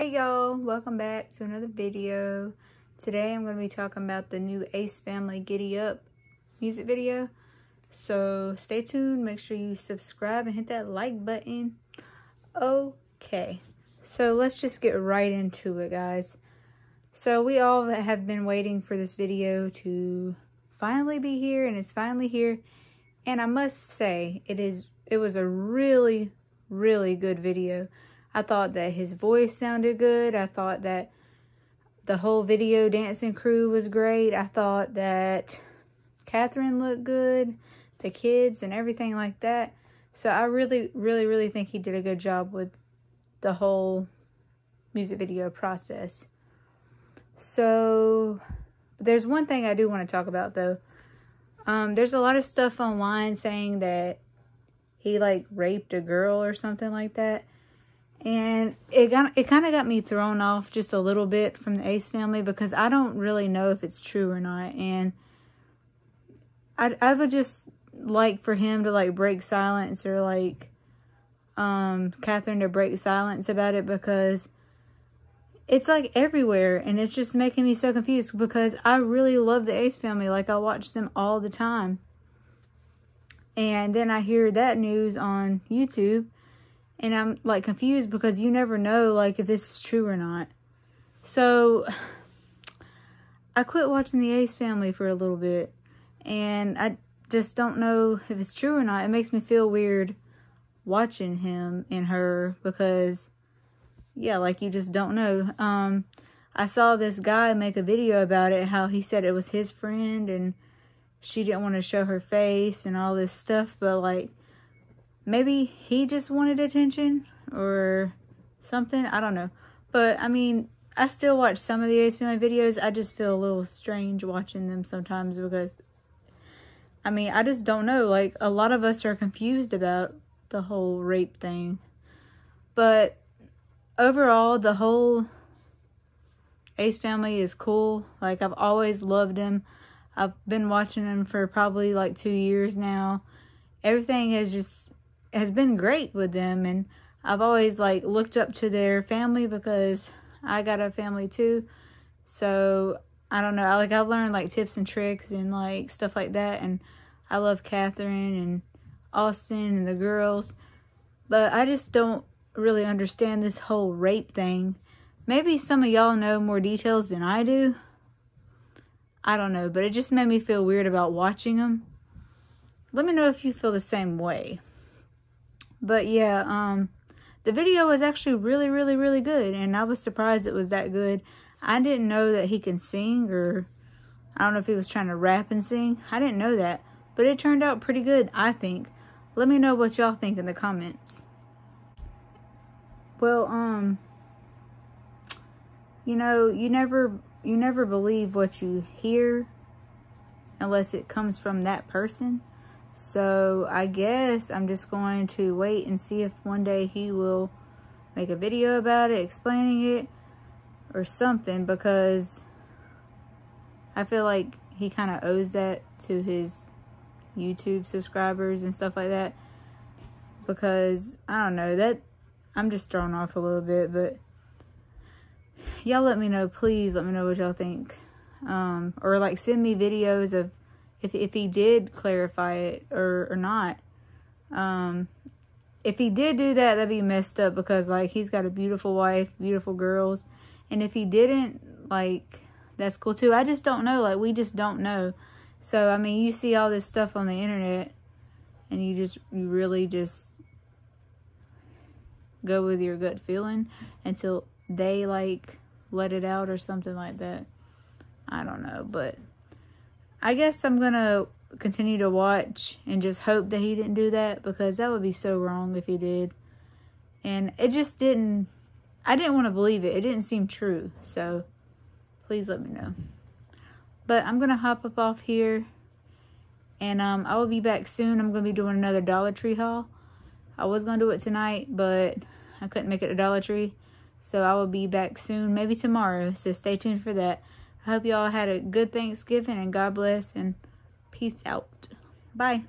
Hey y'all, welcome back to another video. Today I'm going to be talking about the new Ace Family Giddy Up music video. So stay tuned, make sure you subscribe and hit that like button. Okay, so let's just get right into it guys. So we all have been waiting for this video to finally be here and it's finally here. And I must say, it is it was a really, really good video. I thought that his voice sounded good. I thought that the whole video dancing crew was great. I thought that Catherine looked good, the kids and everything like that. So I really, really, really think he did a good job with the whole music video process. So there's one thing I do want to talk about though. Um, there's a lot of stuff online saying that he like raped a girl or something like that and it got it kind of got me thrown off just a little bit from the Ace family because I don't really know if it's true or not, and I I would just like for him to like break silence or like um Catherine to break silence about it because it's like everywhere and it's just making me so confused because I really love the Ace family. Like I watch them all the time. And then I hear that news on YouTube and I'm like confused because you never know like if this is true or not. So I quit watching the Ace family for a little bit and I just don't know if it's true or not. It makes me feel weird watching him and her because yeah, like you just don't know. Um I saw this guy make a video about it, how he said it was his friend and she didn't want to show her face and all this stuff, but like maybe he just wanted attention or something. I don't know. But I mean, I still watch some of the Ace Family videos. I just feel a little strange watching them sometimes because, I mean, I just don't know. Like, a lot of us are confused about the whole rape thing. But overall, the whole Ace Family is cool. Like, I've always loved them. I've been watching them for probably like two years now. Everything has just has been great with them and I've always like looked up to their family because I got a family too. So I don't know. I like I've learned like tips and tricks and like stuff like that and I love Catherine and Austin and the girls. But I just don't really understand this whole rape thing. Maybe some of y'all know more details than I do. I don't know, but it just made me feel weird about watching them. Let me know if you feel the same way. But yeah, um, the video was actually really, really, really good. And I was surprised it was that good. I didn't know that he can sing or I don't know if he was trying to rap and sing. I didn't know that. But it turned out pretty good, I think. Let me know what y'all think in the comments. Well, um, you know, you never, you never believe what you hear unless it comes from that person. So I guess I'm just going to wait and see if one day he will make a video about it, explaining it or something because I feel like he kind of owes that to his YouTube subscribers and stuff like that because I don't know that I'm just thrown off a little bit but y'all let me know please let me know what y'all think. Um, or like send me videos of if if he did clarify it or or not. Um, if he did do that, that'd be messed up because like he's got a beautiful wife, beautiful girls, and if he didn't, like that's cool too. I just don't know. Like we just don't know. So I mean, you see all this stuff on the internet, and you just you really just go with your gut feeling until they like let it out or something like that. I don't know, but I guess I'm going to continue to watch and just hope that he didn't do that because that would be so wrong if he did. And it just didn't, I didn't want to believe it. It didn't seem true. So please let me know. But I'm going to hop up off here and um, I will be back soon. I'm going to be doing another Dollar Tree haul. I was going to do it tonight, but I couldn't make it a Dollar Tree. So I will be back soon, maybe tomorrow. So stay tuned for that. I hope y'all had a good Thanksgiving and God bless and peace out. Bye.